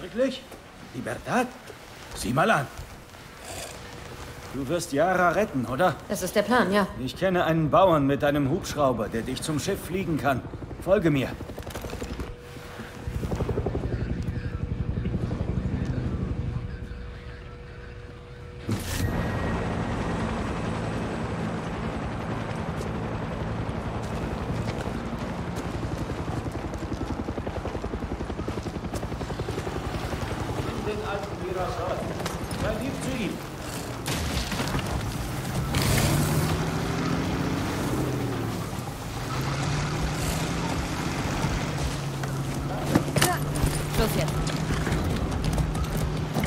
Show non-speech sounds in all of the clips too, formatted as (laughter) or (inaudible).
Wirklich? Libertad? Sieh mal an. Du wirst Yara retten, oder? Das ist der Plan, ja. Ich kenne einen Bauern mit einem Hubschrauber, der dich zum Schiff fliegen kann. Folge mir. den Sei lieb zu ihm. Schluss jetzt.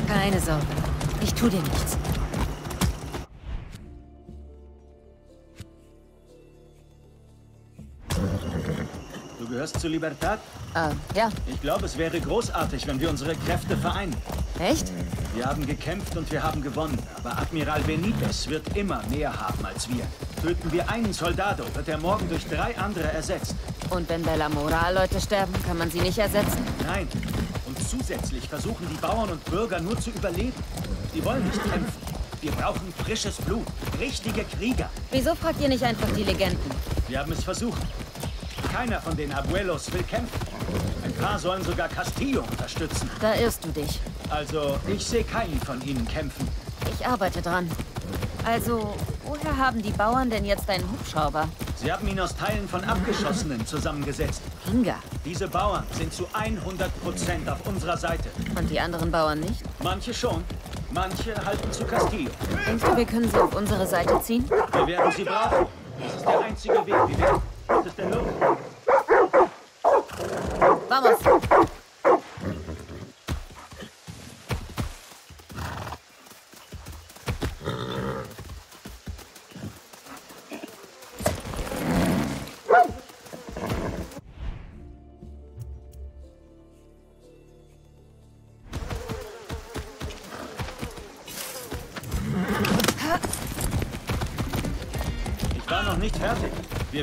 Keine Sorge. Ich tu dir nichts. Du gehörst zu Libertad? Ah, ja. Ich glaube, es wäre großartig, wenn wir unsere Kräfte vereinen. Echt? Wir haben gekämpft und wir haben gewonnen. Aber Admiral Benitez wird immer mehr haben als wir. Töten wir einen Soldado, wird er morgen durch drei andere ersetzt. Und wenn bei La Moral Leute sterben, kann man sie nicht ersetzen? Nein. Und zusätzlich versuchen die Bauern und Bürger nur zu überleben. Die wollen nicht kämpfen. Wir brauchen frisches Blut. Richtige Krieger. Wieso fragt ihr nicht einfach die Legenden? Wir haben es versucht. Keiner von den Abuelos will kämpfen. Ein paar sollen sogar Castillo unterstützen. Da irrst du dich. Also, ich sehe keinen von ihnen kämpfen. Ich arbeite dran. Also, woher haben die Bauern denn jetzt einen Hubschrauber? Sie haben ihn aus Teilen von Abgeschossenen zusammengesetzt. Pinga. Diese Bauern sind zu 100 Prozent auf unserer Seite. Und die anderen Bauern nicht? Manche schon. Manche halten zu Castillo. Denkst du, wir können sie auf unsere Seite ziehen? Wir werden sie brauchen. Das ist der einzige Weg, wie wir... Was ist denn los? Vamos!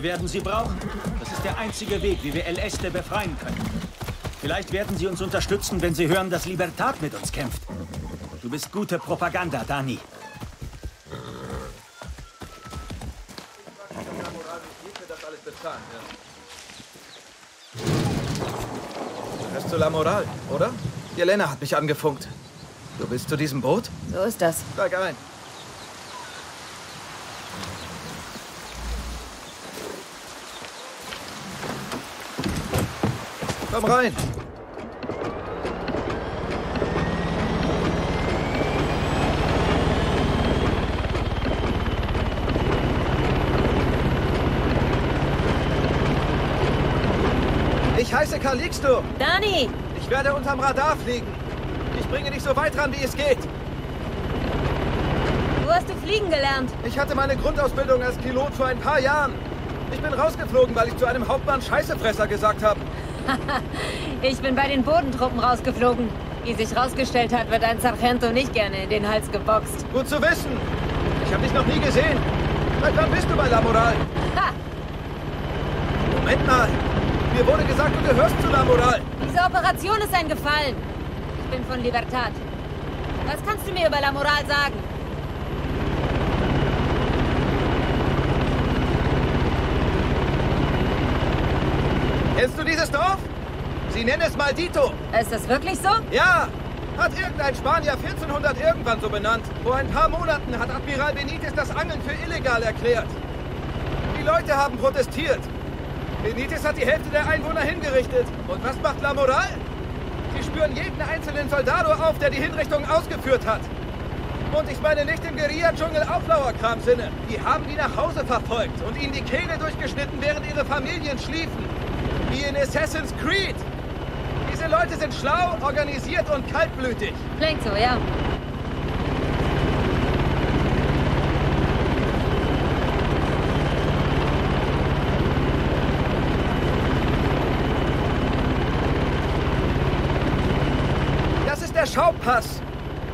Werden sie brauchen. Das ist der einzige Weg, wie wir El Este befreien können. Vielleicht werden sie uns unterstützen, wenn sie hören, dass Libertad mit uns kämpft. Du bist gute Propaganda, Dani. Du gehörst zu La Moral, oder? Jelena hat mich angefunkt. Du bist zu diesem Boot? So ist das. Steig ein. Komm rein. Ich heiße Calixto. Dani! Ich werde unterm Radar fliegen. Ich bringe dich so weit ran, wie es geht. Wo hast du fliegen gelernt? Ich hatte meine Grundausbildung als Pilot vor ein paar Jahren. Ich bin rausgeflogen, weil ich zu einem Hauptmann Scheißefresser gesagt habe. (laughs) Ich bin bei den Bodentruppen rausgeflogen. Wie sich rausgestellt hat, wird ein Sargento nicht gerne in den Hals geboxt. Gut zu wissen. Ich habe dich noch nie gesehen. Seit wann bist du bei La Moral? (laughs) Ha! Moment mal. Mir wurde gesagt, du gehörst zu La Moral. Diese Operation ist ein Gefallen. Ich bin von Libertad. Was kannst du mir über La Moral sagen? Kennst du dieses Dorf? Sie nennen es Maldito. Ist das wirklich so? Ja, hat irgendein Spanier 1400 irgendwann so benannt. Vor ein paar Monaten hat Admiral Benitez das Angeln für illegal erklärt. Die Leute haben protestiert. Benitez hat die Hälfte der Einwohner hingerichtet. Und was macht La Moral? Sie spüren jeden einzelnen Soldado auf, der die Hinrichtung ausgeführt hat. Und ich meine nicht im Guerilla-Dschungel Auflauerkram-Sinne. Die haben die nach Hause verfolgt und ihnen die Kehle durchgeschnitten, während ihre Familien schliefen. Wie in Assassin's Creed. Diese Leute sind schlau, organisiert und kaltblütig. Klingt so, ja. Das ist der Schaupass.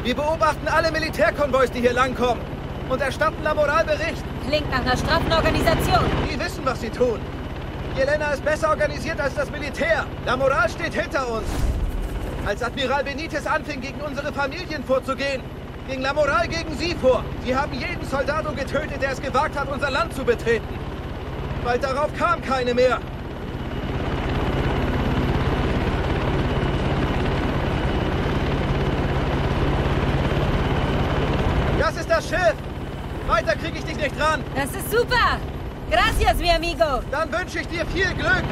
Wir beobachten alle Militärkonvois, die hier langkommen. Und erstatten Lamoral Bericht. Klingt nach einer straffen Organisation. Die wissen, was sie tun. Jelena ist besser organisiert als das Militär. Lamoral steht hinter uns. Als Admiral Benitez anfing, gegen unsere Familien vorzugehen, ging Lamoral gegen sie vor. Sie haben jeden Soldato getötet, der es gewagt hat, unser Land zu betreten. Bald darauf kam keine mehr. Das ist das Schiff. Weiter kriege ich dich nicht ran. Das ist super. Gracias, mi amigo. Dann wünsche ich dir viel Glück.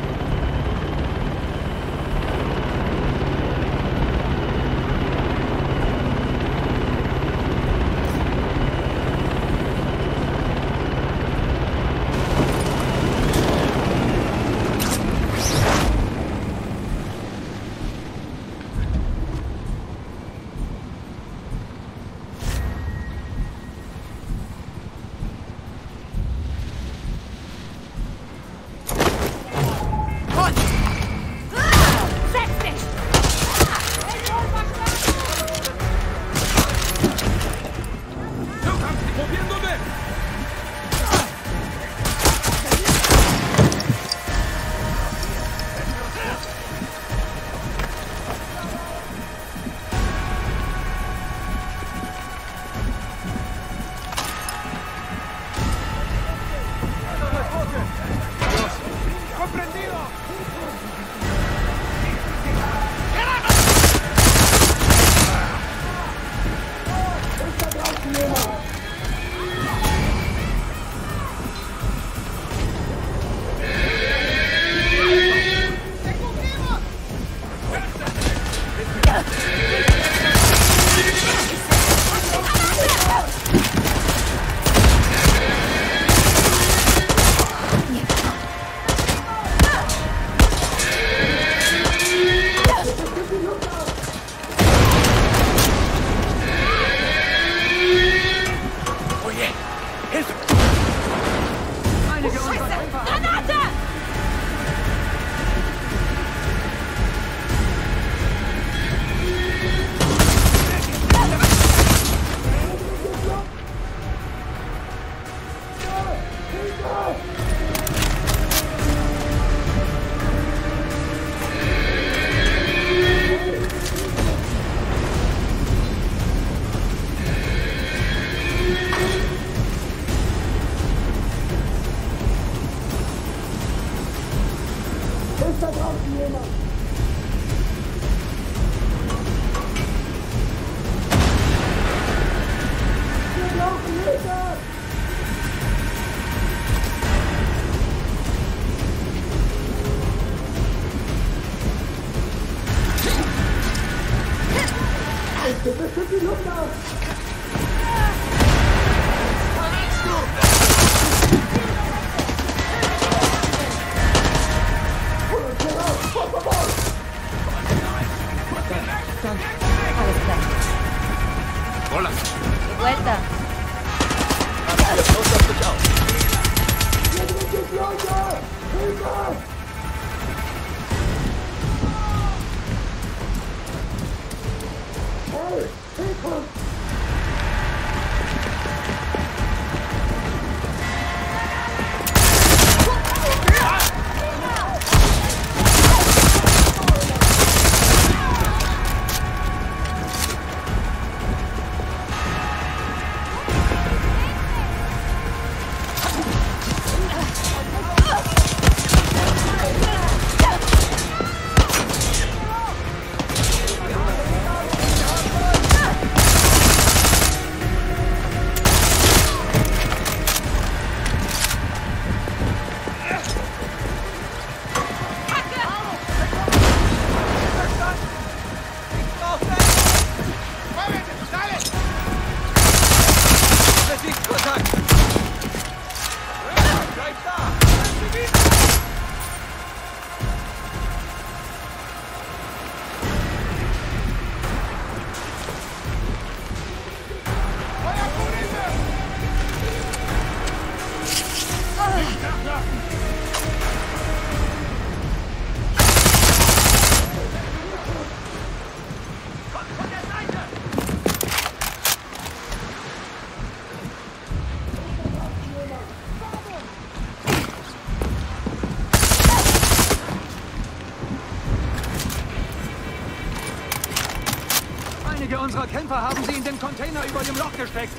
Unserer Kämpfer haben sie in den Container über dem Loch gesteckt.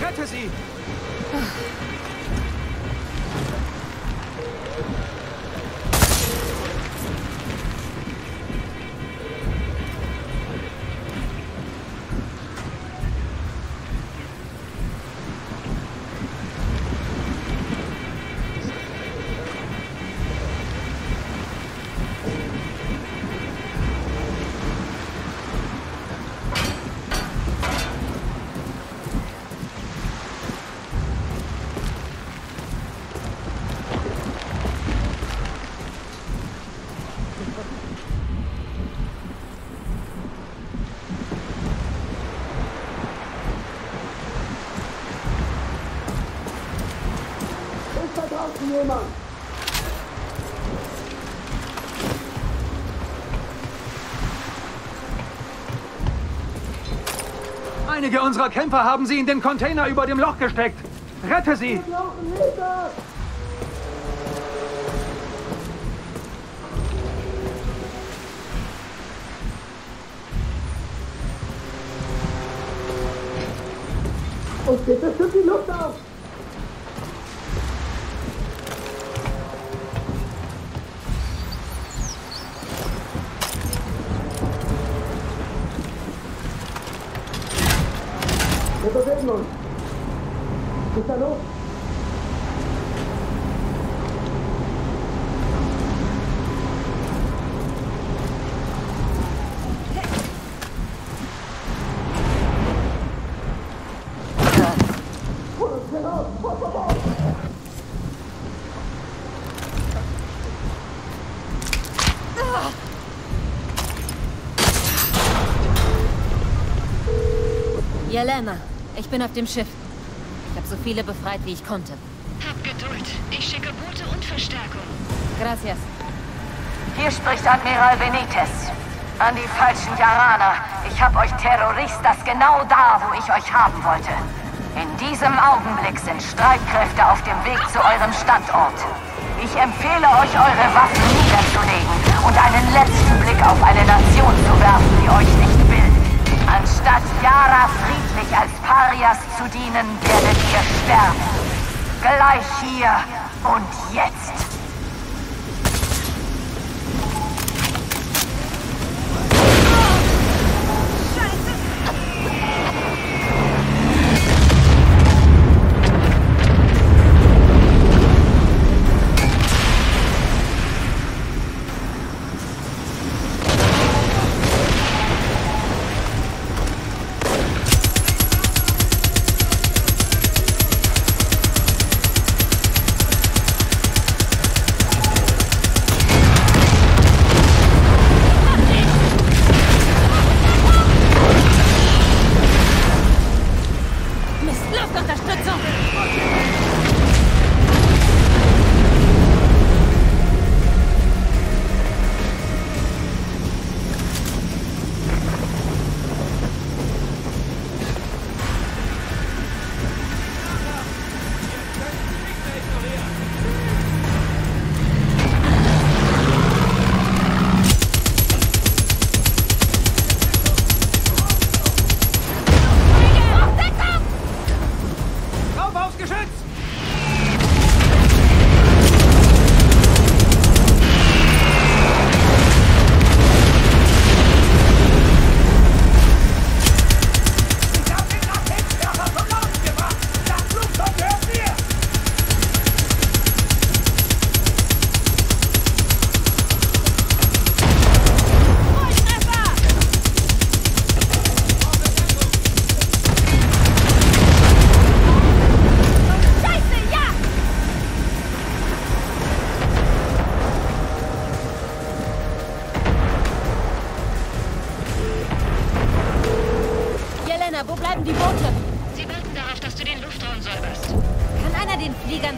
Rette sie! Einige unserer Kämpfer haben sie in den Container über dem Loch gesteckt. Rette sie! Und bitte stimmt die Luft auf! Jelena, ich bin auf dem Schiff. Ich habe so viele befreit, wie ich konnte. Hab Geduld. Ich schicke Boote und Verstärkung. Gracias. Hier spricht Admiral Benitez. An die falschen Jaraner. Ich hab euch Terroristas genau da, wo ich euch haben wollte. In diesem Augenblick sind Streitkräfte auf dem Weg zu eurem Standort. Ich empfehle euch, eure Waffen niederzulegen und einen letzten Blick auf eine Nation zu werfen, die euch nicht. Anstatt Yara friedlich als Parias zu dienen, werdet ihr sterben. Gleich hier und jetzt.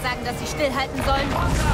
Sagen, dass sie stillhalten sollen?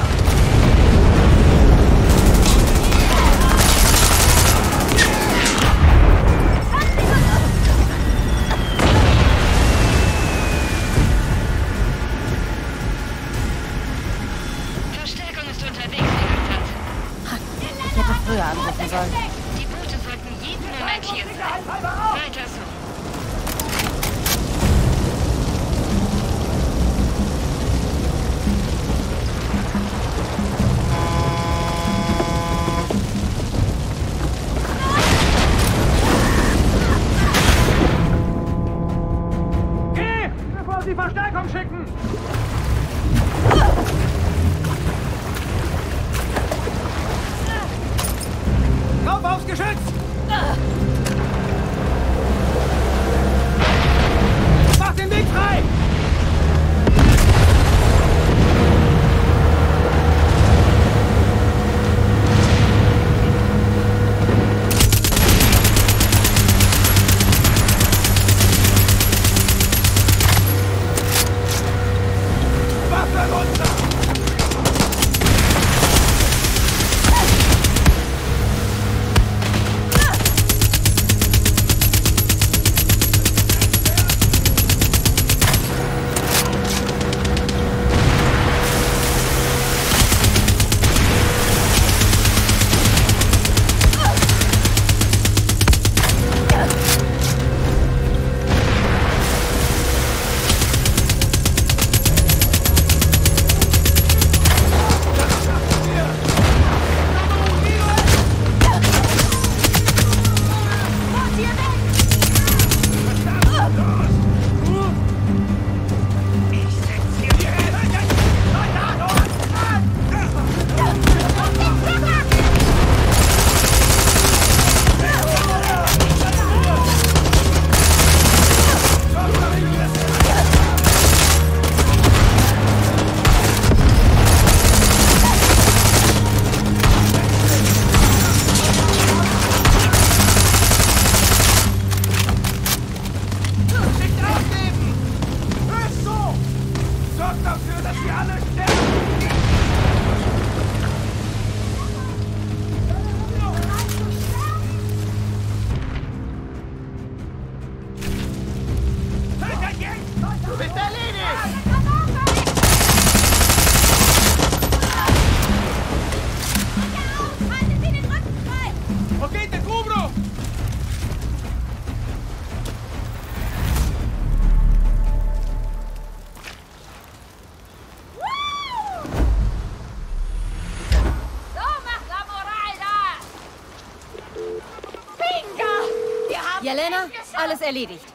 Jelena, alles erledigt.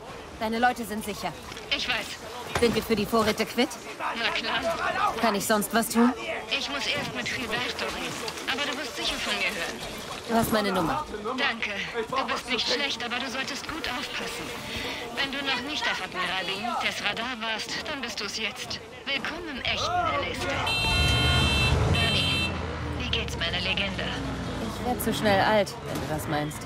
Deine Leute sind sicher. Ich weiß. Sind wir für die Vorräte quitt? Na klar. Kann ich sonst was tun? Ich muss erst mit Gilberto reden. Aber du wirst sicher von mir hören. Du hast meine Nummer. Danke. Du bist nicht schlecht, aber du solltest gut aufpassen. Wenn du noch nicht auf Admiral Benites Radar warst, dann bist du es jetzt. Willkommen im echten Alistair. Dani, wie geht's meiner Legende? Ich werde zu schnell alt, wenn du das meinst.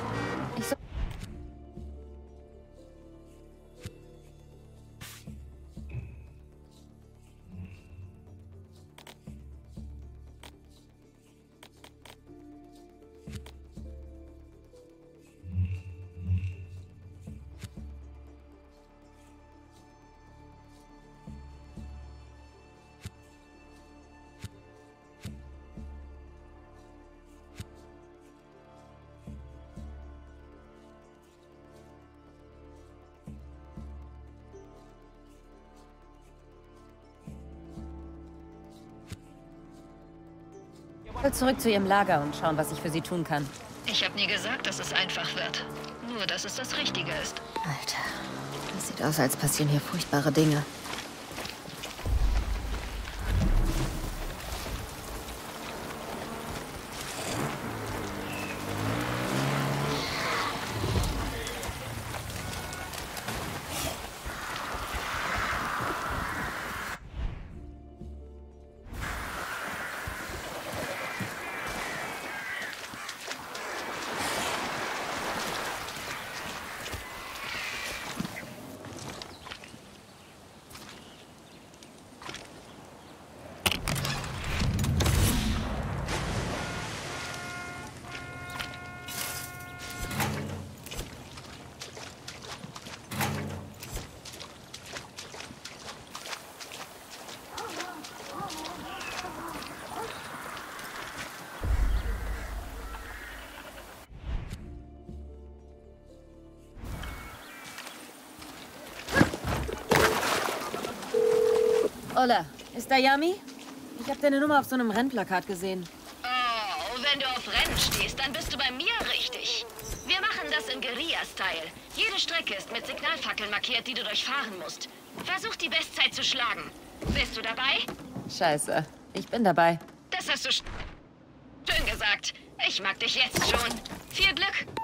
Will zurück zu ihrem Lager und schauen, was ich für sie tun kann. Ich habe nie gesagt, dass es einfach wird. Nur, dass es das Richtige ist. Alter, das sieht aus, als passieren hier furchtbare Dinge. Hola, ist da Yami? Ich habe deine Nummer auf so einem Rennplakat gesehen. Oh, wenn du auf Rennen stehst, dann bist du bei mir richtig. Wir machen das in Guerilla-Style. Jede Strecke ist mit Signalfackeln markiert, die du durchfahren musst. Versuch die Bestzeit zu schlagen. Bist du dabei? Scheiße, ich bin dabei. Das hast du sch schön gesagt. Ich mag dich jetzt schon. Viel Glück.